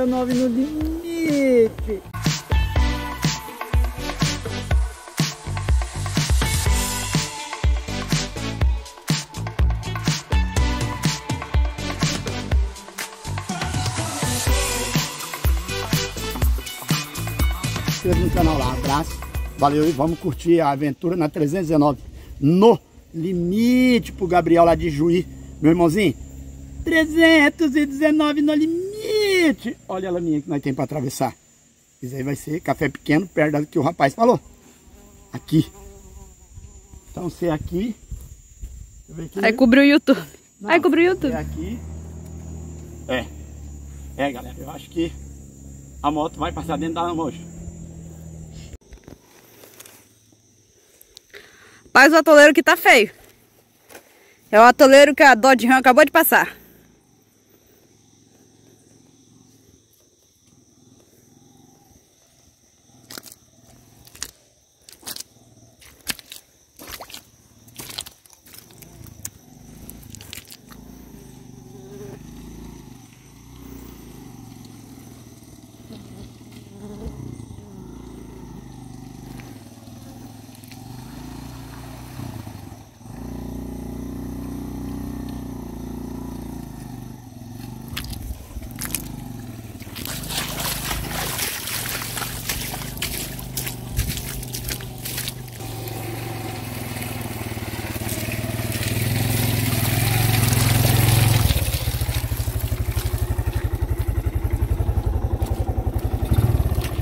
319 no limite. inscreva no canal lá. Abraço, valeu e vamos curtir a aventura na 319 no limite pro Gabriel lá de Juí. Meu irmãozinho, 319 no limite. Olha a laminha que nós temos para atravessar. Isso aí vai ser café pequeno, perto do que o rapaz falou. Aqui. Então, se é aqui... Aí cobriu o YouTube. Não, aí cobriu o YouTube. É aqui. É. É, galera, eu acho que a moto vai passar dentro da mocha. Faz o atoleiro que tá feio. É o atoleiro que a Dodge Ram acabou de passar.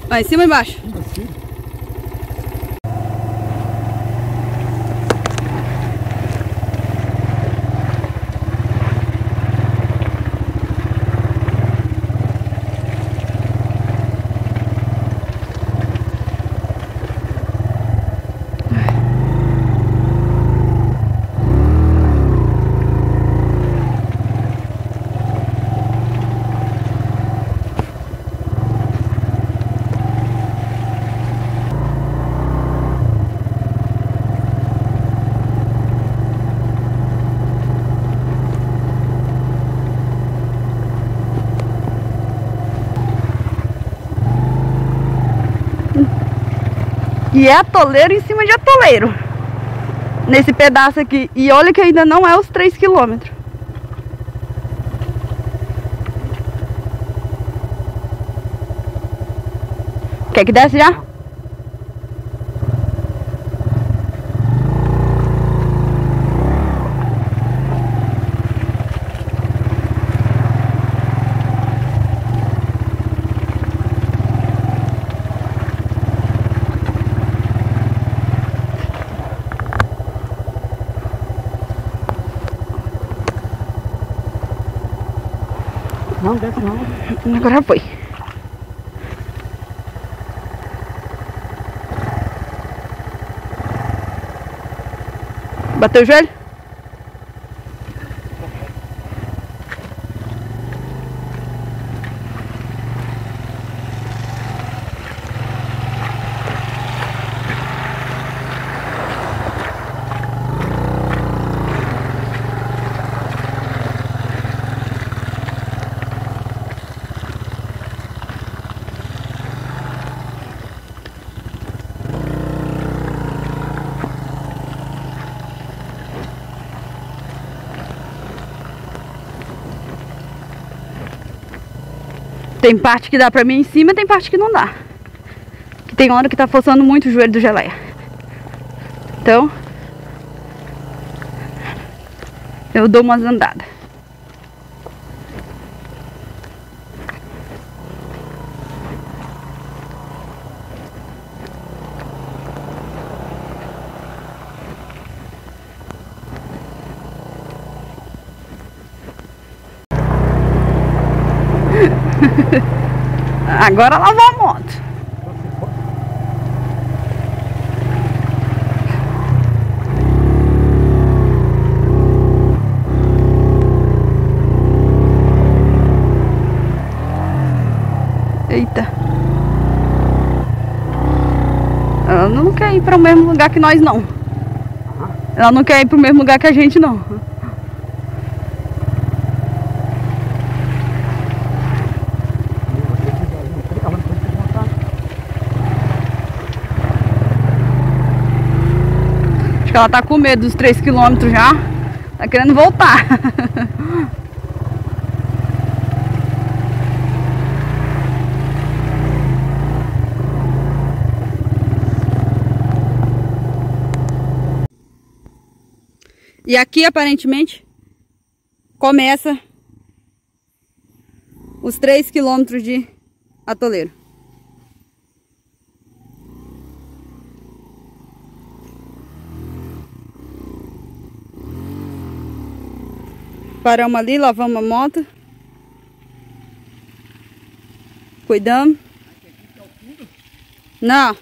Vai em cima ou embaixo? E é atoleiro em cima de atoleiro. Nesse pedaço aqui. E olha que ainda não é os 3 quilômetros. Quer que desce já? Não, desce não. Agora foi. Bateu o joelho? Tem parte que dá pra mim em cima, tem parte que não dá. Que tem hora que tá forçando muito o joelho do geleia. Então, eu dou umas andadas. Agora lavou a moto. Eita. Ela não quer ir para o mesmo lugar que nós não. Ela não quer ir para o mesmo lugar que a gente não. Ela tá com medo dos 3 km já. Tá querendo voltar. E aqui aparentemente começa os 3 quilômetros de atoleiro. Paramos ali, lavamos a moto. Cuidamos. Não.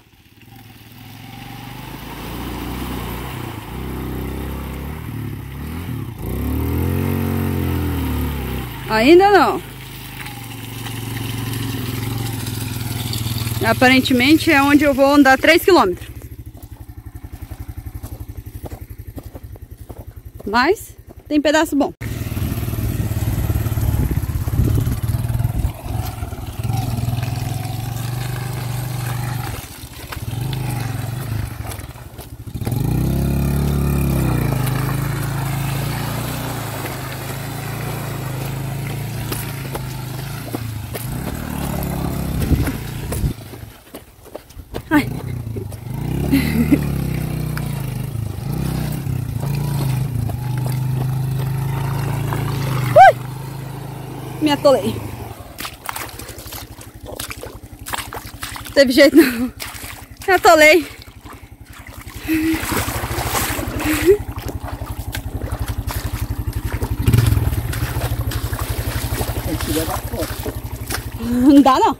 Ainda não. Aparentemente é onde eu vou andar 3 km. Mas tem pedaço bom. Me atolei. Teve jeito não. Me atolei. Não dá não.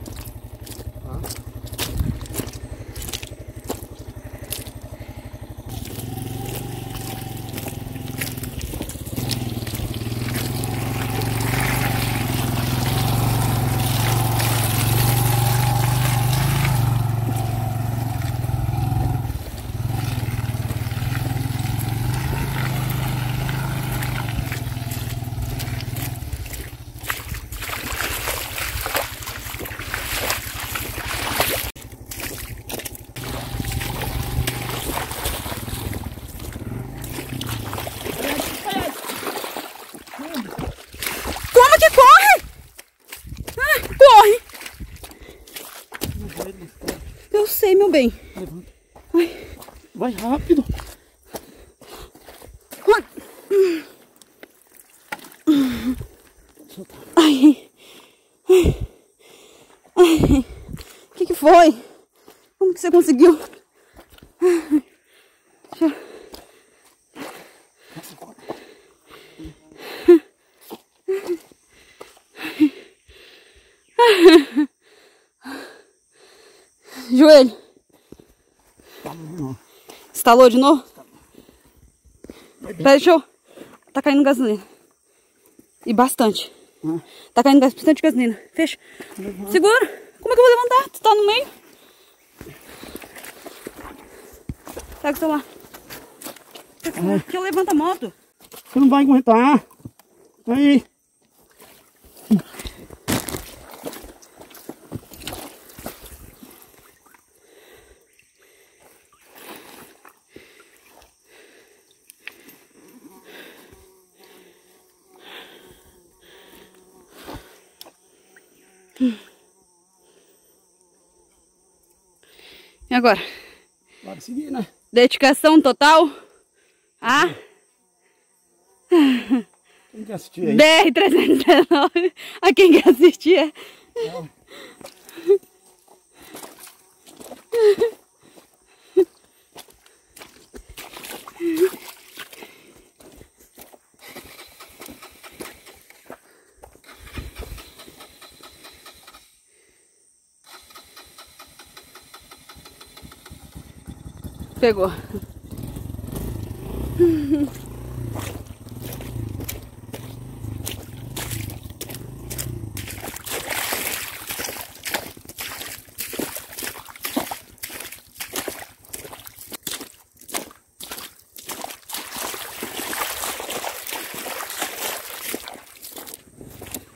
Meu bem. Vai rápido. Ai. Ai. O que, que foi? Como que você conseguiu? Deixa Joelho. Instalou de novo? Peraí, deixa eu... Tá caindo gasolina. E bastante. Hum. Tá caindo bastante gasolina. Fecha. Uhum. Segura. Como é que eu vou levantar? Tu tá no meio? Pega o celular. Pega o celular. Que eu levanto a moto. Você não vai aguentar. Aí. E agora? Bora seguir, né? Dedicação total a... Quem quer assistir aí? BR-319. A quem quer assistir é... Pegou.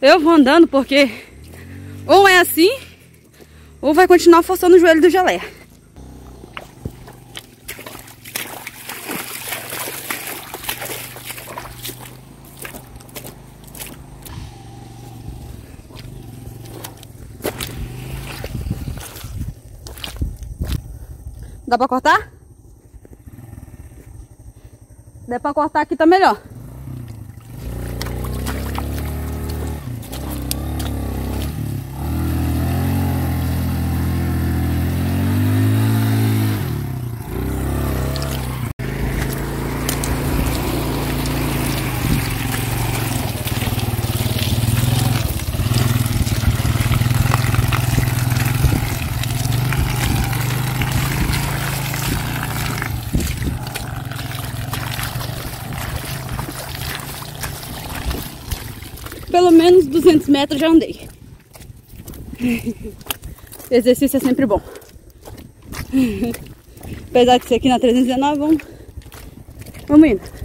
Eu vou andando porque ou é assim ou vai continuar forçando o joelho do gelé. Dá pra cortar? Dá pra cortar aqui tá melhor. Pelo menos 200 metros já andei. Exercício é sempre bom. Apesar de ser aqui na 319, vamos, vamos indo.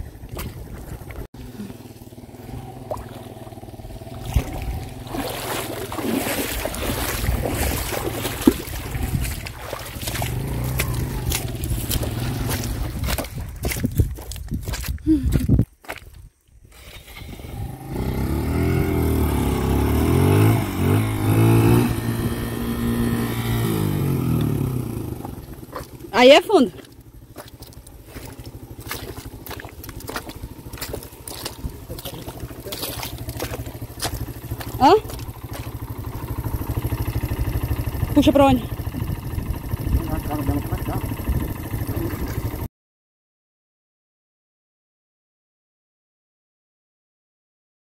Aí é fundo. Hã? Puxa pra onde?